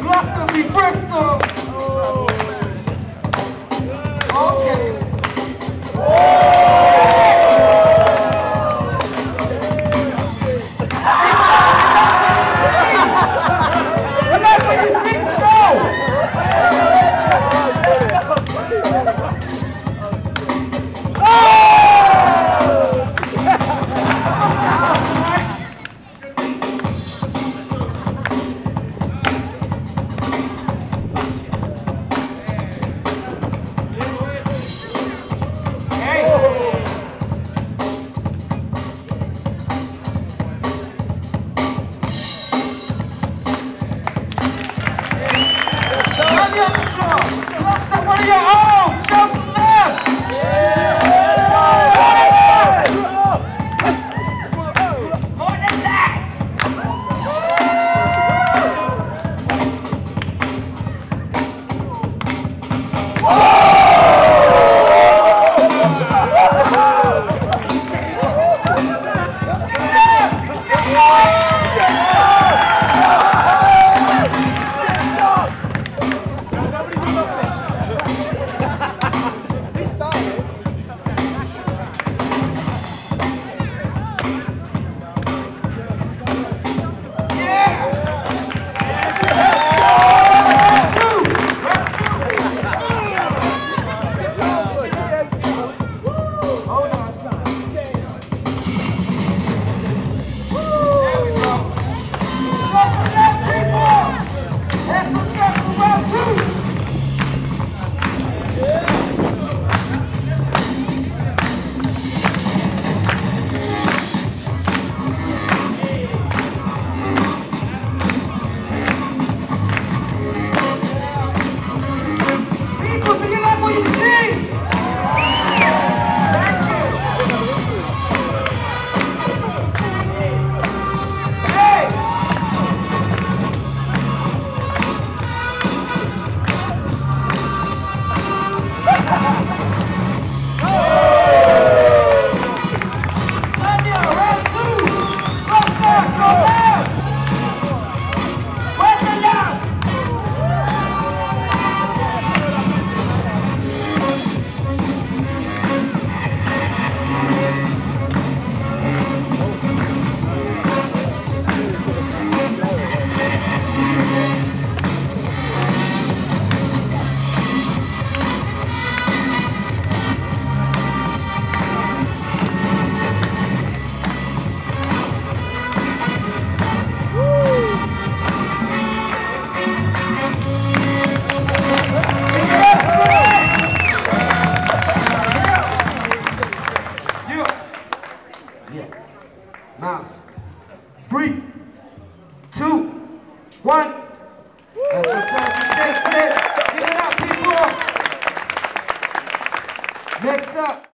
Gloucester v. Bristol. Next up.